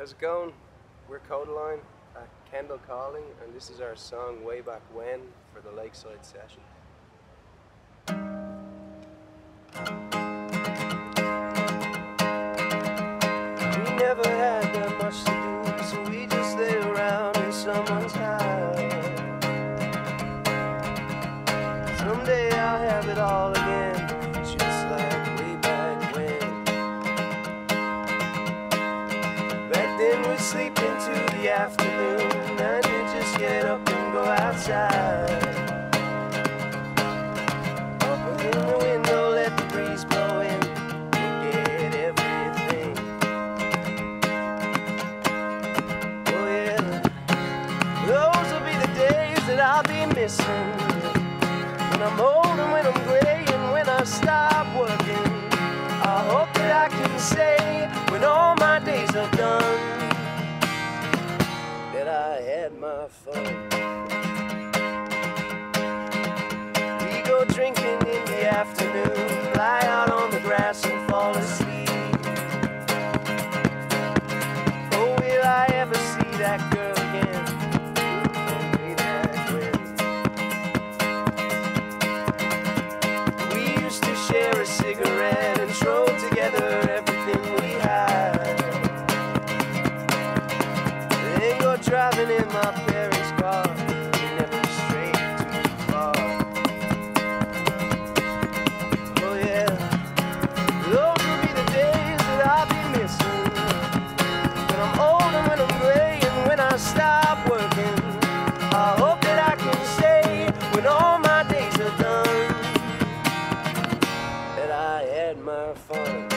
How's it going? We're Kodaline at Kendal Calling, and this is our song Way Back When for the Lakeside session. We never had that much to do, so we just lay around in someone's house. Then we'd sleep into the afternoon, and we'd just get up and go outside. Open the window, let the breeze blow in, and get everything. Oh yeah, those will be the days that I'll be missing. When I'm old and when I'm gray and when I stop working, I hope that I can say when all my days are done my phone. We go drinking in the afternoon, lie out on the grass and fall asleep. Oh, will I ever see that girl? driving in my parents' car. We never too far. Oh yeah, those will be the days that I'll be missing. When I'm when I'm gray and when I stop working, I hope that I can say when all my days are done that I had my fun.